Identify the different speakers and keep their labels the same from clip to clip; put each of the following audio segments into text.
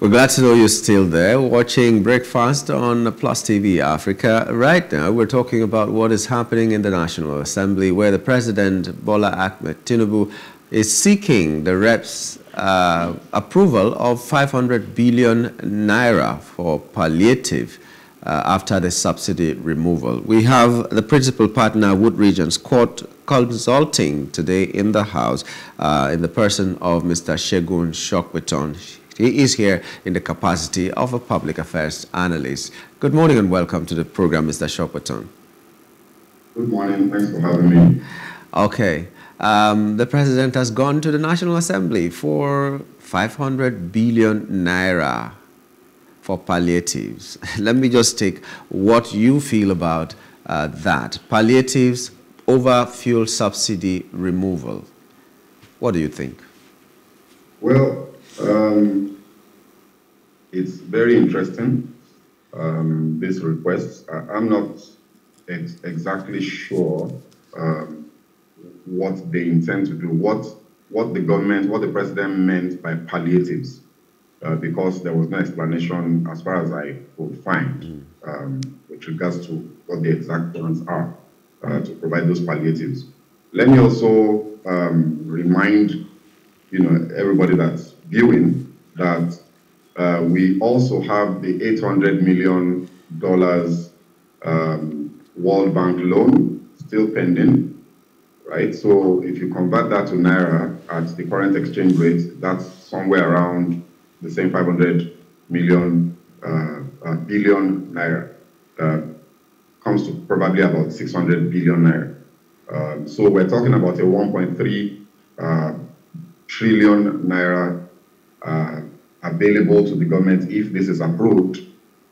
Speaker 1: We're glad to know you're still there watching Breakfast on Plus TV Africa. Right now, we're talking about what is happening in the National Assembly, where the President, Bola Ahmed Tinubu, is seeking the reps' uh, approval of 500 billion naira for palliative uh, after the subsidy removal. We have the principal partner, Woodridge and Scott Consulting, today in the House, uh, in the person of Mr. Segun Shokweton. He is here in the capacity of a public affairs analyst. Good morning and welcome to the program, Mr. Shokweton.
Speaker 2: Good morning. Thanks for having me.
Speaker 1: Okay. Um, the president has gone to the National Assembly for 500 billion naira for palliatives. Let me just take what you feel about uh, that. Palliatives over fuel subsidy removal. What do you think?
Speaker 2: Well, um, it's very interesting, um, this request. I, am not ex exactly sure um, what they intend to do, what, what the government, what the president meant by palliatives, uh, because there was no explanation as far as I could find mm. um, with regards to what the exact plans are uh, to provide those palliatives. Let me also um, remind you know everybody that's viewing that uh, we also have the $800 million um, World Bank loan still pending, right? So if you convert that to Naira at the current exchange rate, that's somewhere around the same 500 million, uh, uh, billion Naira. Uh, comes to probably about 600 billion Naira. Um, so we're talking about a 1.3 uh, trillion Naira uh, available to the government if this is approved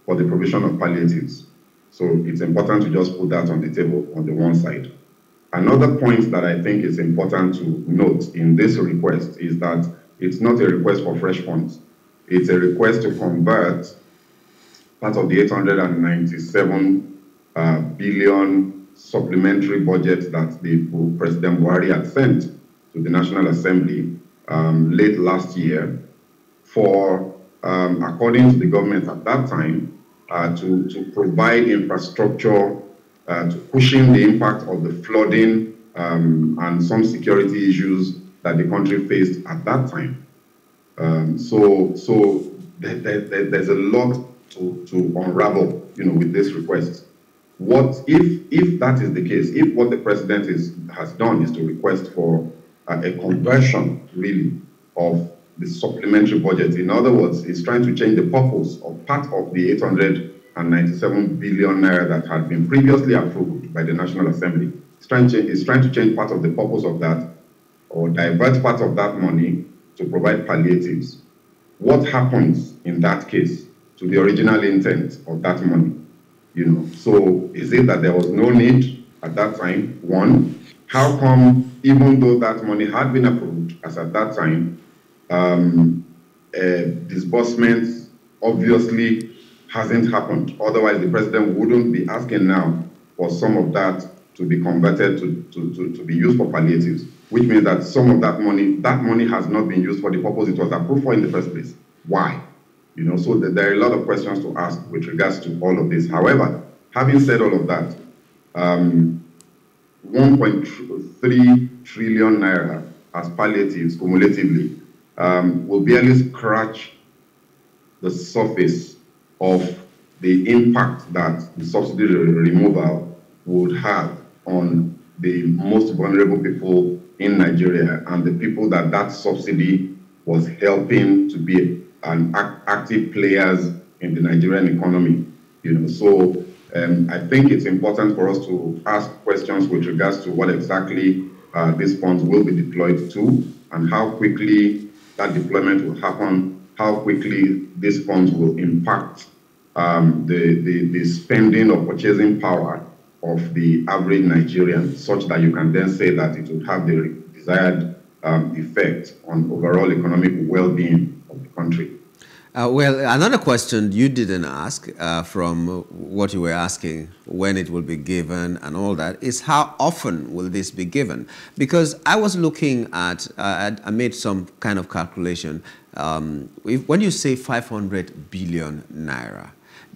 Speaker 2: for the provision of palliatives. So it's important to just put that on the table on the one side. Another point that I think is important to note in this request is that it's not a request for fresh funds. It's a request to convert part of the 897 uh, billion supplementary budget that the President Buhari had sent to the National Assembly um, late last year for, um, according to the government at that time, uh, to, to provide infrastructure uh, to cushion the impact of the flooding um, and some security issues that the country faced at that time. Um, so so there, there, there's a lot to, to unravel, you know, with this request. What if if that is the case? If what the president is has done is to request for uh, a conversion, really, of the supplementary budget. In other words, it's trying to change the purpose of part of the 897 billion naira that had been previously approved by the National Assembly. It's trying, to, it's trying to change part of the purpose of that or divert part of that money to provide palliatives. What happens in that case to the original intent of that money? You know, so is it that there was no need at that time? One, how come even though that money had been approved as at that time, um, uh, disbursement obviously hasn't happened. Otherwise, the president wouldn't be asking now for some of that to be converted to, to, to, to be used for palliatives, which means that some of that money, that money has not been used for the purpose it was approved for in the first place. Why? You know, so there are a lot of questions to ask with regards to all of this. However, having said all of that, um, 1.3 trillion naira as palliatives cumulatively um, will barely scratch the surface of the impact that the subsidy removal would have on the most vulnerable people in Nigeria and the people that that subsidy was helping to be an active players in the Nigerian economy. You know, so um, I think it's important for us to ask questions with regards to what exactly uh, these funds will be deployed to and how quickly that deployment will happen, how quickly these funds will impact um, the, the, the spending or purchasing power of the average Nigerian, such that you can then say that it would have the desired um, effect on overall economic well-being of the country.
Speaker 1: Uh, well, another question you didn't ask uh, from what you were asking, when it will be given and all that, is how often will this be given? Because I was looking at, uh, I made some kind of calculation. Um, if, when you say 500 billion naira,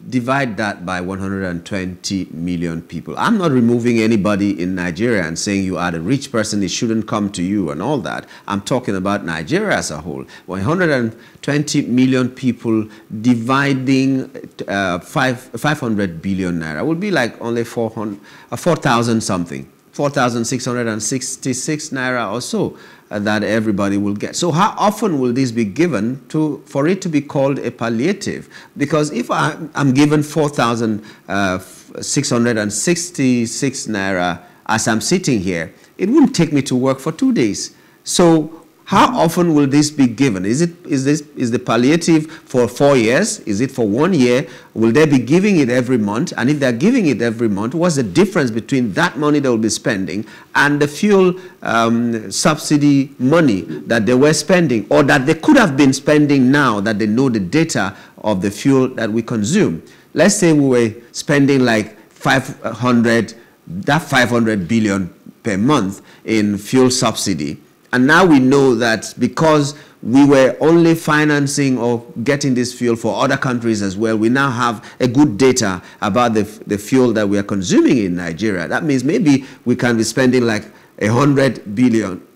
Speaker 1: divide that by 120 million people. I'm not removing anybody in Nigeria and saying you are the rich person, it shouldn't come to you and all that. I'm talking about Nigeria as a whole. 120 million people dividing uh, five, 500 billion naira would be like only 4,000 4, something. 4,666 naira or so uh, that everybody will get. So how often will this be given to for it to be called a palliative? Because if I, am given 4,666 uh, naira as I'm sitting here, it wouldn't take me to work for two days. So how often will this be given? Is it is this is the palliative for four years? Is it for one year? Will they be giving it every month? And if they're giving it every month, what's the difference between that money they will be spending and the fuel um, subsidy money that they were spending or that they could have been spending now that they know the data of the fuel that we consume? Let's say we were spending like 500, that 500 billion per month in fuel subsidy and now we know that because we were only financing or getting this fuel for other countries as well, we now have a good data about the, the fuel that we are consuming in Nigeria. That means maybe we can be spending like 100 billion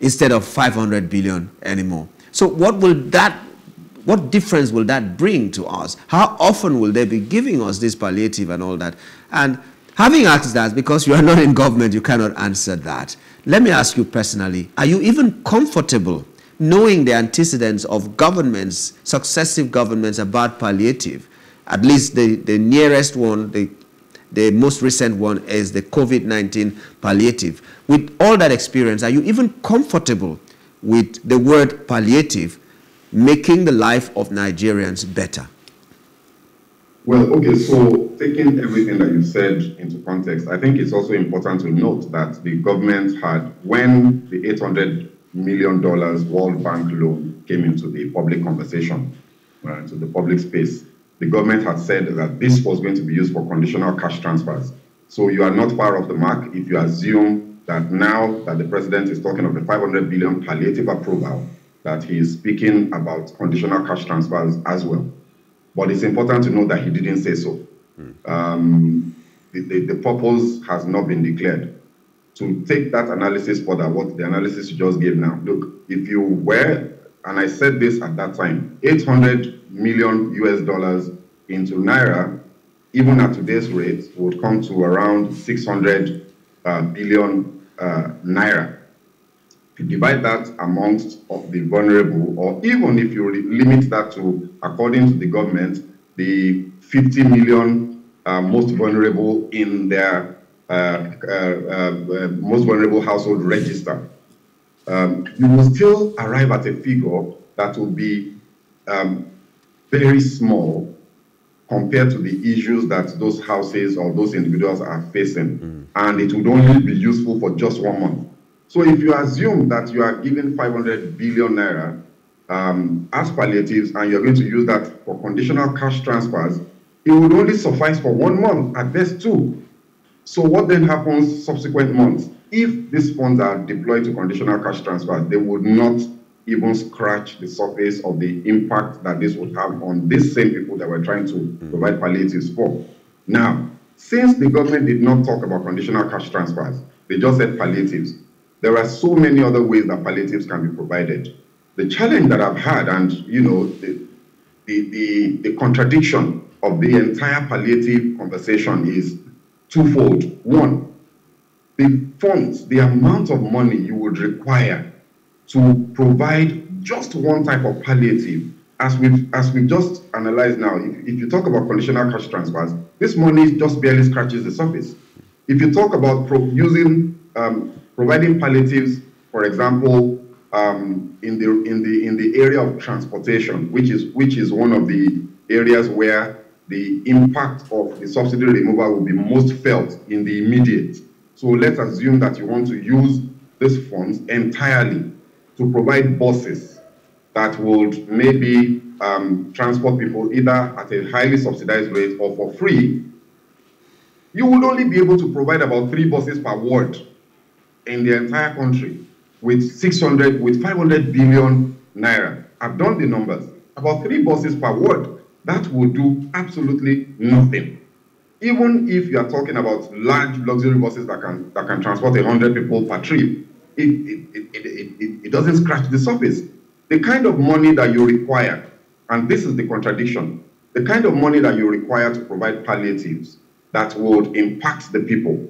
Speaker 1: instead of 500 billion anymore. So what will that what difference will that bring to us? How often will they be giving us this palliative and all that? And having asked that, because you are not in government, you cannot answer that. Let me ask you personally, are you even comfortable knowing the antecedents of governments, successive governments about palliative? At least the, the nearest one, the, the most recent one is the COVID-19 palliative. With all that experience, are you even comfortable with the word palliative making the life of Nigerians better?
Speaker 2: Well, okay, so taking everything that you said into context, I think it's also important to note that the government had, when the $800 million World Bank loan came into the public conversation, uh, into the public space, the government had said that this was going to be used for conditional cash transfers. So you are not far off the mark if you assume that now that the president is talking of the 500 billion palliative approval, that he is speaking about conditional cash transfers as well. But it's important to know that he didn't say so. Mm. Um, the, the, the, purpose has not been declared. To take that analysis further, what the analysis you just gave now, look, if you were, and I said this at that time, 800 million US dollars into Naira, even at today's rate, would come to around 600 uh, billion uh, Naira divide that amongst the vulnerable, or even if you limit that to, according to the government, the 50 million uh, most vulnerable in their uh, uh, uh, most vulnerable household register, um, you will still arrive at a figure that will be um, very small compared to the issues that those houses or those individuals are facing. Mm. And it would only be useful for just one month. So if you assume that you are given 500 billion naira um, as palliatives and you're going to use that for conditional cash transfers, it would only suffice for one month, at best two. So what then happens subsequent months? If these funds are deployed to conditional cash transfers, they would not even scratch the surface of the impact that this would have on these same people that we're trying to provide palliatives for. Now, since the government did not talk about conditional cash transfers, they just said palliatives, there are so many other ways that palliatives can be provided. The challenge that I've had, and you know, the, the, the, the contradiction of the entire palliative conversation is twofold. One, the funds, the amount of money you would require to provide just one type of palliative, as we've, as we just analyzed now, if, if you talk about conditional cash transfers, this money just barely scratches the surface. If you talk about using um, providing palliatives, for example, um, in the in the in the area of transportation, which is which is one of the areas where the impact of the subsidy removal will be most felt in the immediate. So let's assume that you want to use these funds entirely to provide buses that would maybe um, transport people either at a highly subsidized rate or for free, you would only be able to provide about three buses per ward in the entire country with 600, with 500 billion naira. I've done the numbers. About three buses per ward. That will do absolutely nothing. Even if you are talking about large luxury buses that can that can transport 100 people per trip, it, it, it, it, it doesn't scratch the surface. The kind of money that you require, and this is the contradiction, the kind of money that you require to provide palliatives that would impact the people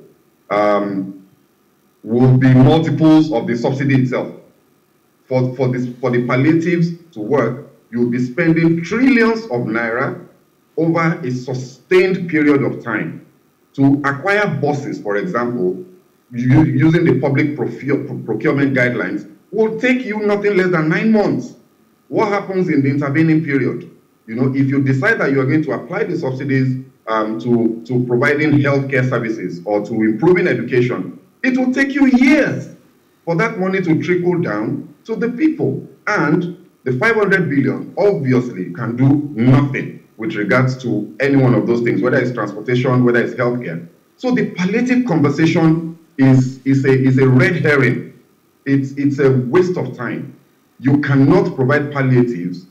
Speaker 2: um, will be multiples of the subsidy itself. For, for, this, for the palliatives to work, you'll be spending trillions of naira over a sustained period of time to acquire buses, for example, using the public procurement guidelines, will take you nothing less than nine months. What happens in the intervening period? You know, if you decide that you are going to apply the subsidies um, to, to providing healthcare services or to improving education, it will take you years for that money to trickle down to the people. And the 500 billion obviously can do nothing with regards to any one of those things, whether it's transportation, whether it's healthcare. So the palliative conversation is, is, a, is a red herring. It's, it's a waste of time. You cannot provide palliatives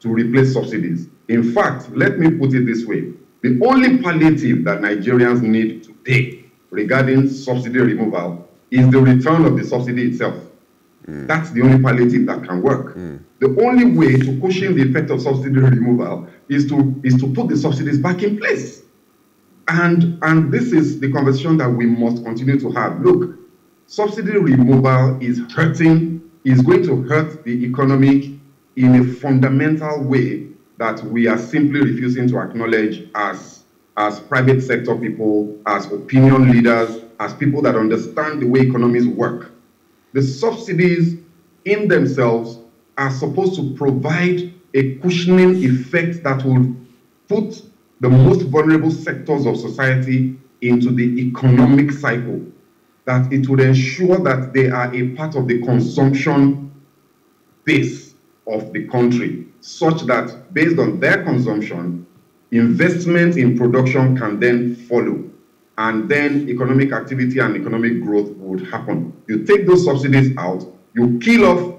Speaker 2: to replace subsidies. In fact, let me put it this way the only palliative that Nigerians need today regarding subsidy removal is the return of the subsidy itself. Mm. That's the only palliative that can work. Mm. The only way to cushion the effect of subsidy removal is to, is to put the subsidies back in place. And, and this is the conversation that we must continue to have. Look, subsidy removal is hurting, is going to hurt the economy in a fundamental way that we are simply refusing to acknowledge as, as private sector people, as opinion leaders, as people that understand the way economies work. The subsidies in themselves are supposed to provide a cushioning effect that will put the most vulnerable sectors of society into the economic cycle, that it would ensure that they are a part of the consumption base of the country, such that based on their consumption, investment in production can then follow. And then economic activity and economic growth would happen. You take those subsidies out, you kill off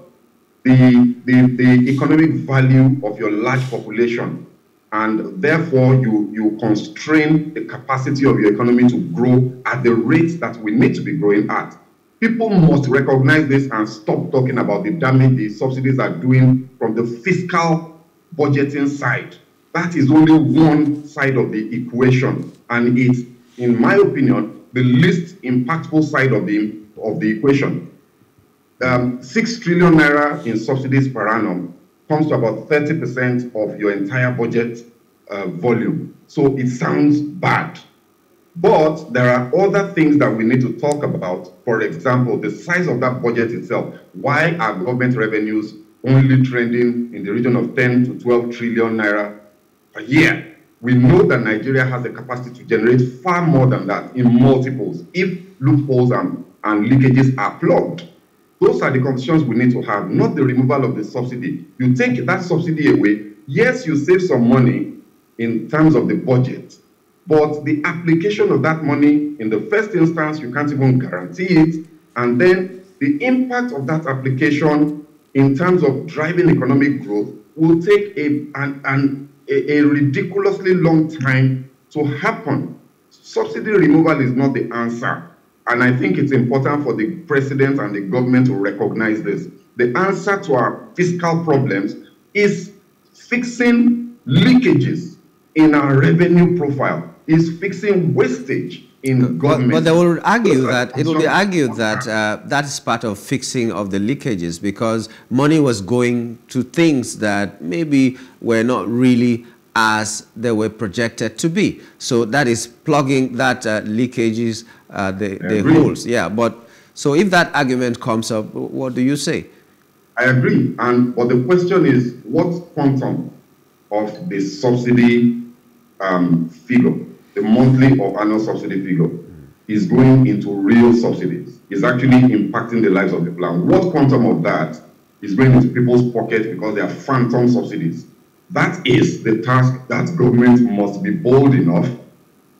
Speaker 2: the, the, the economic value of your large population and therefore you, you constrain the capacity of your economy to grow at the rate that we need to be growing at. People must recognize this and stop talking about the damage the subsidies are doing from the fiscal budgeting side. That is only one side of the equation, and it's, in my opinion, the least impactful side of the, of the equation. Um, six trillion naira in subsidies per annum comes to about 30% of your entire budget uh, volume. So it sounds bad. But there are other things that we need to talk about. For example, the size of that budget itself. Why are government revenues only trending in the region of 10 to 12 trillion naira a year? We know that Nigeria has the capacity to generate far more than that in multiples if loopholes and, and leakages are plugged. Those are the conditions we need to have, not the removal of the subsidy. You take that subsidy away, yes, you save some money in terms of the budget, but the application of that money in the first instance, you can't even guarantee it. And then the impact of that application in terms of driving economic growth will take a, an, an, a, a ridiculously long time to happen. Subsidy removal is not the answer. And I think it's important for the president and the government to recognize this. The answer to our fiscal problems is fixing leakages in our revenue profile, is fixing wastage in government.
Speaker 1: But, but they will argue that, it will be argued that uh, that is part of fixing of the leakages because money was going to things that maybe were not really as they were projected to be. So that is plugging that uh, leakages, uh, the, the holes. Yeah, but so if that argument comes up, what do you say?
Speaker 2: I agree. And but the question is, what quantum of the subsidy um, figure, the monthly or annual subsidy figure, is going into real subsidies? Is actually impacting the lives of the people. what quantum of that is going into people's pockets because they are phantom subsidies? That is the task that government must be bold enough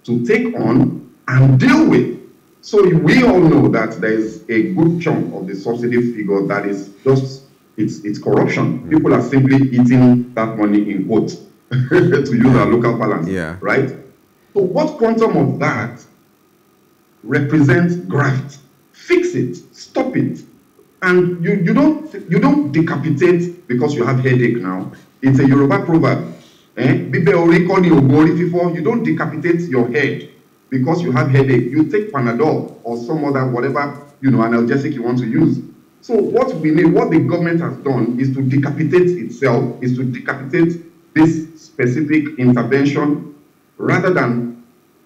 Speaker 2: to take on and deal with. So we all know that there is a good chunk of the subsidy figure that is just it's it's corruption. Mm. People are simply eating that money in quotes to use our local balance.
Speaker 1: Yeah.
Speaker 2: Right? So what quantum of that represents graft? Fix it, stop it. And you, you don't you don't decapitate because you have headache now. It's a Yoruba proverb. Eh? You don't decapitate your head because you have headache. You take Panadol or some other whatever you know analgesic you want to use. So what we need, what the government has done is to decapitate itself, is to decapitate this specific intervention rather than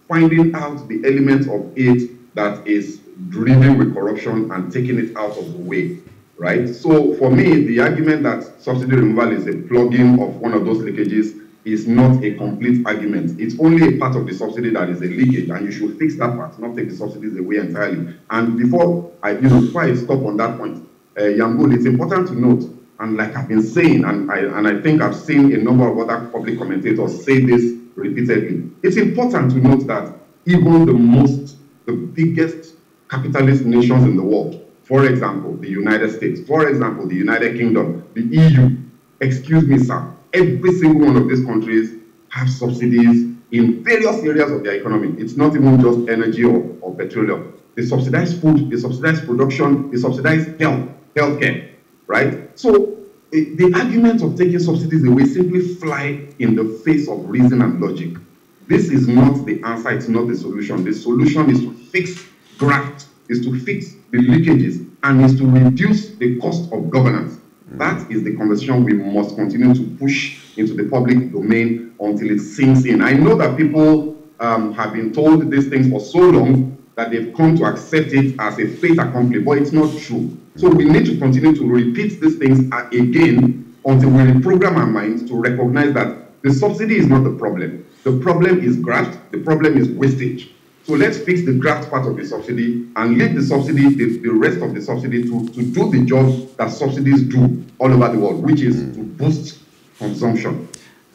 Speaker 2: finding out the elements of it that is driven with corruption and taking it out of the way right? So for me, the argument that subsidy removal is a plugging of one of those leakages is not a complete argument. It's only a part of the subsidy that is a leakage, and you should fix that part, not take the subsidies away entirely. And before I, you know, before I stop on that point, uh, Yangul, it's important to note, and like I've been saying, and I, and I think I've seen a number of other public commentators say this repeatedly, it's important to note that even the most, the biggest capitalist nations in the world for example, the United States, for example, the United Kingdom, the EU, excuse me, sir, every single one of these countries have subsidies in various areas of their economy. It's not even just energy or, or petroleum. They subsidize food, they subsidize production, they subsidize health, healthcare, right? So the argument of taking subsidies away simply fly in the face of reason and logic. This is not the answer, it's not the solution. The solution is to fix graft is to fix the leakages and is to reduce the cost of governance. That is the conversation we must continue to push into the public domain until it sinks in. I know that people um, have been told these things for so long that they've come to accept it as a fait accompli, but it's not true. So we need to continue to repeat these things again until we reprogram our minds to recognize that the subsidy is not the problem. The problem is graft, the problem is wastage. So let's fix the graft part of the subsidy and leave the subsidy, the, the rest of the subsidy to, to do the job that subsidies do all over the world, which is to boost consumption.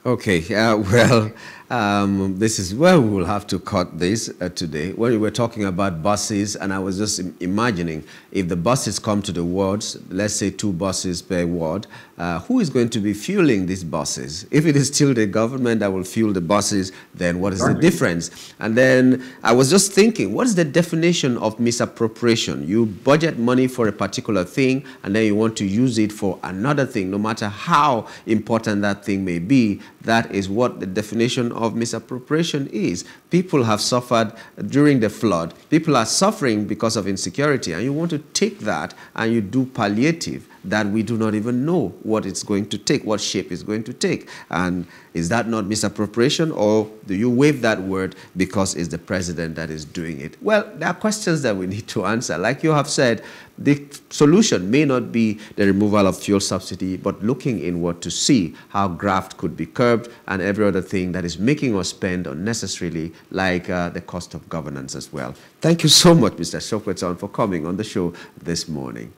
Speaker 1: Okay, uh, well, um, this is where we will have to cut this uh, today. When we were talking about buses, and I was just imagining if the buses come to the wards, let's say two buses per ward, uh, who is going to be fueling these buses? If it is still the government that will fuel the buses, then what is the difference? And then I was just thinking, what is the definition of misappropriation? You budget money for a particular thing, and then you want to use it for another thing, no matter how important that thing may be. That is what the definition of misappropriation is. People have suffered during the flood. People are suffering because of insecurity, and you want to take that and you do palliative that we do not even know what it's going to take, what shape it's going to take. And is that not misappropriation, or do you waive that word because it's the president that is doing it? Well, there are questions that we need to answer. Like you have said, the solution may not be the removal of fuel subsidy, but looking inward to see how graft could be curbed and every other thing that is making us spend unnecessarily, like uh, the cost of governance as well. Thank you so much, Mr. Shokweton, for coming on the show this morning.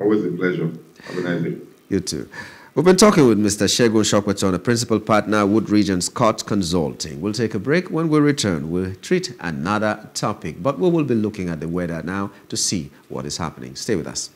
Speaker 2: Always a pleasure. Have a nice day.
Speaker 1: You too. We've been talking with Mr. Shokweton, a principal partner, Woodridge and Scott Consulting. We'll take a break. When we return, we'll treat another topic, but we will be looking at the weather now to see what is happening. Stay with us.